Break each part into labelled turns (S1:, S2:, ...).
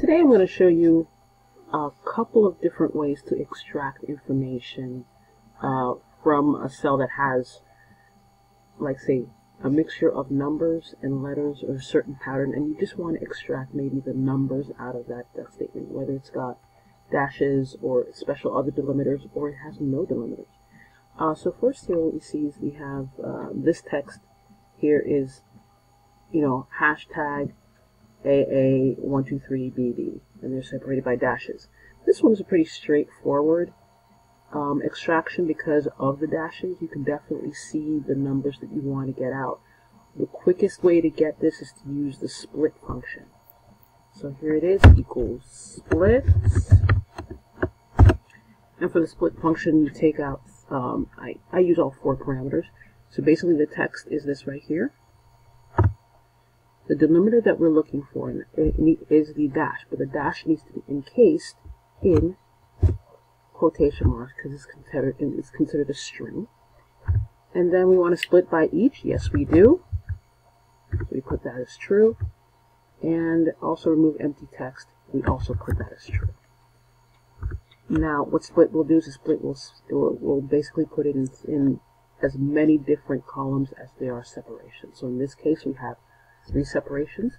S1: Today I'm going to show you a couple of different ways to extract information uh, from a cell that has, like say, a mixture of numbers and letters or a certain pattern, and you just want to extract maybe the numbers out of that, that statement, whether it's got dashes or special other delimiters or it has no delimiters. Uh, so first here what we see is we have uh, this text here is, you know, hashtag AA123BD, and they're separated by dashes. This one is a pretty straightforward um, extraction because of the dashes. You can definitely see the numbers that you want to get out. The quickest way to get this is to use the split function. So here it is, equals split. And for the split function, you take out, um, I, I use all four parameters. So basically the text is this right here. The delimiter that we're looking for is the dash, but the dash needs to be encased in quotation marks because it's considered it's considered a string. And then we want to split by each. Yes, we do. So we put that as true. And also remove empty text. We also put that as true. Now, what split will do is split will will, basically put it in, in as many different columns as there are separations. So in this case, we have three separations.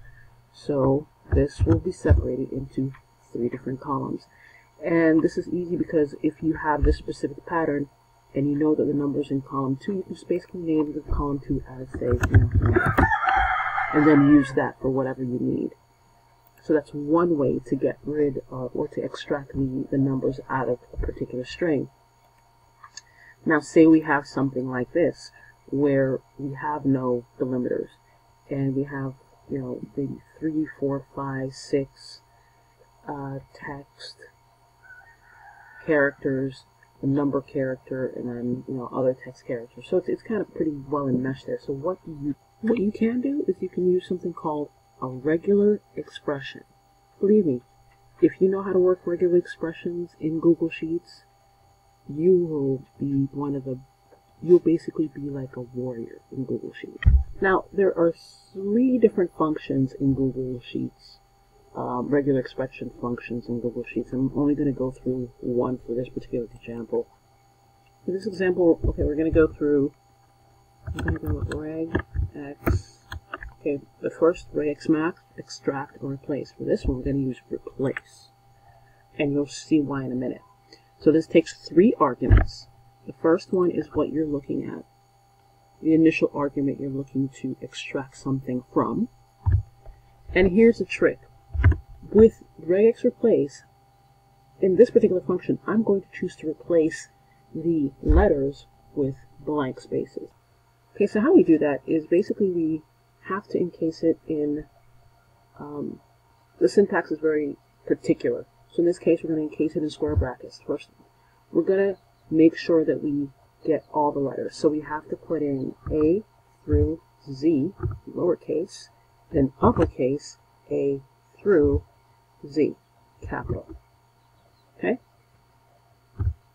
S1: So this will be separated into three different columns. And this is easy because if you have this specific pattern and you know that the number's in column 2, you can basically name the column 2 as, say, you know, and then use that for whatever you need. So that's one way to get rid of or to extract the, the numbers out of a particular string. Now say we have something like this where we have no delimiters and we have, you know, maybe three, four, five, six uh, text characters, a number character, and then you know other text characters. So it's it's kind of pretty well enmeshed there. So what you what you can do is you can use something called a regular expression. Believe me, if you know how to work regular expressions in Google Sheets, you will be one of the you'll basically be like a warrior in Google Sheets. Now, there are three different functions in Google Sheets, um, regular expression functions in Google Sheets. I'm only going to go through one for this particular example. For this example, okay, we're going to go through, I'm going to go with reg x, okay, the first regex match, extract, or replace. For this one, we're going to use replace. And you'll see why in a minute. So this takes three arguments. The first one is what you're looking at, the initial argument you're looking to extract something from. And here's a trick. With regex replace, in this particular function, I'm going to choose to replace the letters with blank spaces. Okay, so how we do that is basically we have to encase it in, um, the syntax is very particular. So in this case, we're going to encase it in square brackets. First, we're going to make sure that we get all the letters. So we have to put in A through Z, lowercase, then uppercase A through Z, capital. Okay?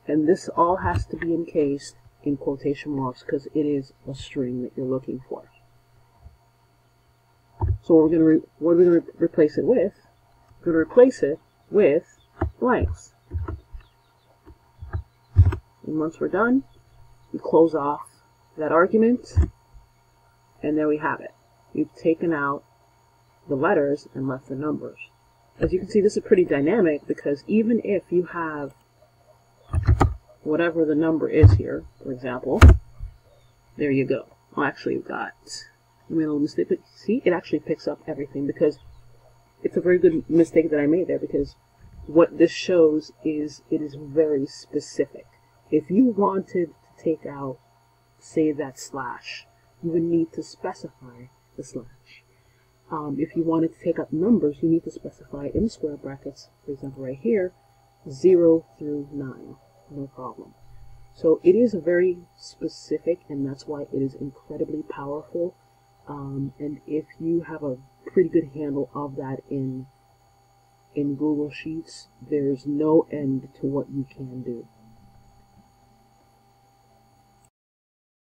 S1: And this all has to be encased in quotation marks because it is a string that you're looking for. So we're going to what are we going to re replace it with? We're going to replace it with blanks. And once we're done, we close off that argument, and there we have it. We've taken out the letters and left the numbers. As you can see, this is pretty dynamic because even if you have whatever the number is here, for example, there you go. Well, actually, you've got, made a little mistake, but see, it actually picks up everything because it's a very good mistake that I made there because what this shows is it is very specific. If you wanted to take out, say, that slash, you would need to specify the slash. Um, if you wanted to take out numbers, you need to specify in square brackets, for example, right here, 0 through 9. No problem. So it is very specific, and that's why it is incredibly powerful. Um, and if you have a pretty good handle of that in in Google Sheets, there's no end to what you can do.